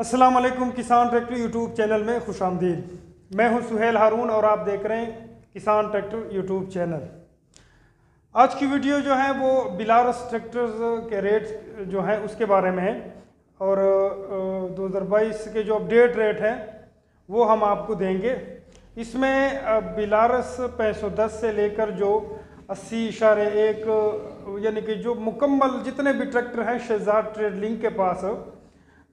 वालेकुम किसान tractor YouTube channel में खुश आमदीद। मैं हूँ सुहेल हारून और आप देख रहे हैं किसान ट्रैक्टर यूट्यूब चैनल। आज की वीडियो जो है वो बिलारस ट्रैक्टर्स के रेट जो हैं उसके बारे में है और दो हज़ार बाईस के जो अपडेट रेट हैं वो हम आपको देंगे। इसमें बिलारस पैंसौ दस से लेकर जो अस्सी इशारे एक, यानी कि जो मुकम्मल जितने भी ट्रैक्टर हैं शहजाद ट्रेड लिंक के पास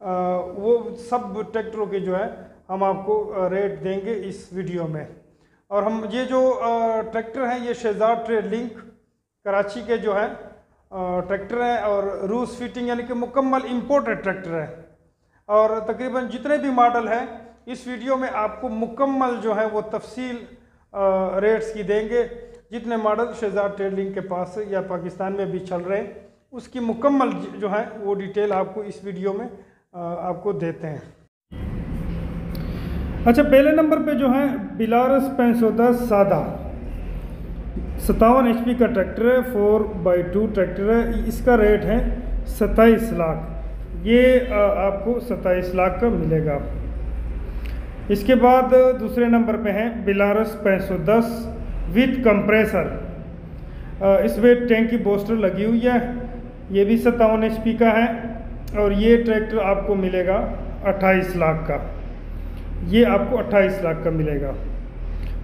वो सब ट्रैक्टरों के जो है, हम आपको रेट देंगे इस वीडियो में। और हम, ये जो ट्रैक्टर हैं, ये शहजाद ट्रेड लिंक कराची के जो है ट्रैक्टर हैं और रूस फिटिंग यानी कि मुकम्मल इम्पोर्टेड ट्रैक्टर है। और तकरीबन जितने भी मॉडल हैं, इस वीडियो में आपको मुकम्मल जो है, वो तफसील रेट्स की देंगे। जितने मॉडल शहजाद ट्रेड लिंक के पास या पाकिस्तान में भी चल रहे हैं, उसकी मुकम्मल जो है, वो डिटेल आपको इस वीडियो में आपको देते हैं। अच्छा पहले नंबर पे जो है, बिलारस पैंसौ दस सादा। सतावन एच का ट्रैक्टर है, फोर बाई टू ट्रैक्टर है, इसका रेट है सत्ताईस लाख। ये आपको सत्ताईस लाख का मिलेगा। इसके बाद दूसरे नंबर पे है, बिलारस पैंसौ दस विथ कंप्रेसर। इसमें टैंक की बोस्टर लगी हुई है, ये भी सत्तावन एच का है। और ये ट्रैक्टर आपको मिलेगा अट्ठाईस लाख का। ये आपको 28 लाख का मिलेगा।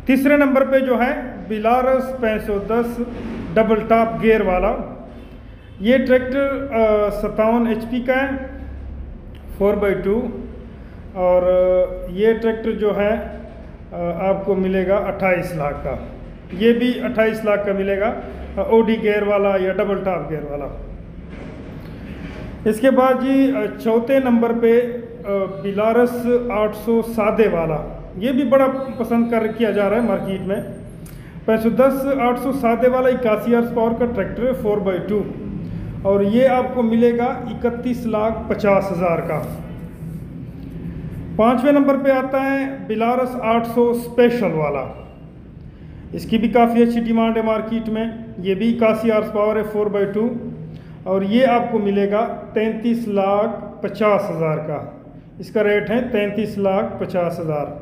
तीसरे नंबर पे जो है, बिलारस पैंसौ दस डबल टॉप गियर वाला। ये ट्रैक्टर सतावन एच का है, फोर बाई टू। और ये ट्रैक्टर जो है आपको मिलेगा 28 लाख का। ये भी 28 लाख का मिलेगा ओडी गियर वाला या डबल टॉप गियर वाला। इसके बाद जी चौथे नंबर पे बिलारस 800 सादे वाला। ये भी बड़ा पसंद कर, किया जा रहा है मार्केट में। पैंसौ दस आठ सौ सादे वाला इक्यासी आर्स पावर का ट्रैक्टर है फोर बाई टू और ये आपको मिलेगा इकतीस लाख पचास हज़ार का। पाँचवें नंबर पे आता है बिलारस 800 स्पेशल वाला। इसकी भी काफ़ी अच्छी डिमांड है मार्केट में। ये भी इक्यासी आर्स पावर है फोर बाई टू और ये आपको मिलेगा तैंतीस लाख पचास हज़ार का। इसका रेट है तैंतीस लाख पचास हज़ार।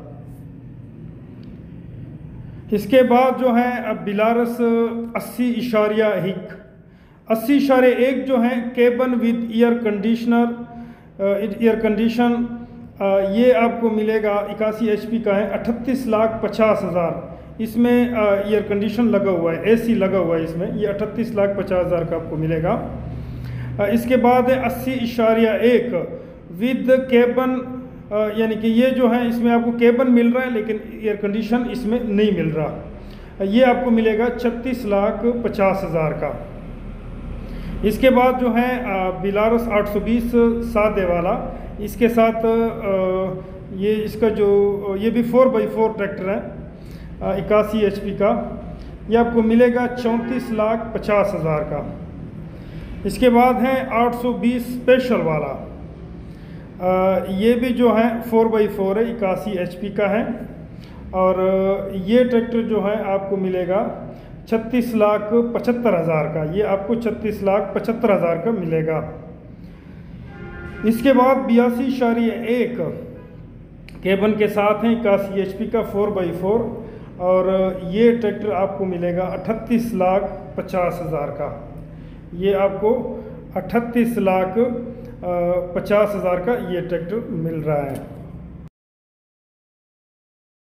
इसके बाद जो है, अब बिलारस अस्सी इशारिया हिक। अस्सी इशारे एक जो है, cabin with air conditioner air condition ये आपको मिलेगा, इक्यासी एच का है, अठतीस लाख पचास हज़ार। इसमें एयर कंडीशन लगा हुआ है एसी लगा हुआ है इसमें ये अठतीस लाख पचास हज़ार का आपको मिलेगा। अ, इसके बाद है अस्सी इशारिया एक विद केबन यानी कि ये जो है इसमें आपको केबन मिल रहा है लेकिन एयर कंडीशन इसमें नहीं मिल रहा। ये आपको मिलेगा छत्तीस लाख पचास हज़ार का। इसके बाद जो है बिलारस 820 सादे वाला इसके साथ ये इसका जो ये भी फोर बाई फोर ट्रैक्टर है। इक्यासी एच का। ये आपको मिलेगा चौंतीस लाख पचास हज़ार का। इसके बाद है 820 स्पेशल वाला। ये भी जो है फोर बाई फोर है, इक्यासी एच का है। और ये ट्रैक्टर जो है आपको मिलेगा छत्तीस लाख पचहत्तर हज़ार का। ये आपको छत्तीस लाख पचहत्तर हज़ार का मिलेगा। इसके बाद बयासी शारी एक केबन के साथ हैं इक्यासी एच का, फोर बाई फोर। और ये ट्रैक्टर आपको मिलेगा अठतीस लाख पचास हज़ार का। ये आपको अट्ठतीस लाख पचास हज़ार का ये ट्रैक्टर मिल रहा है।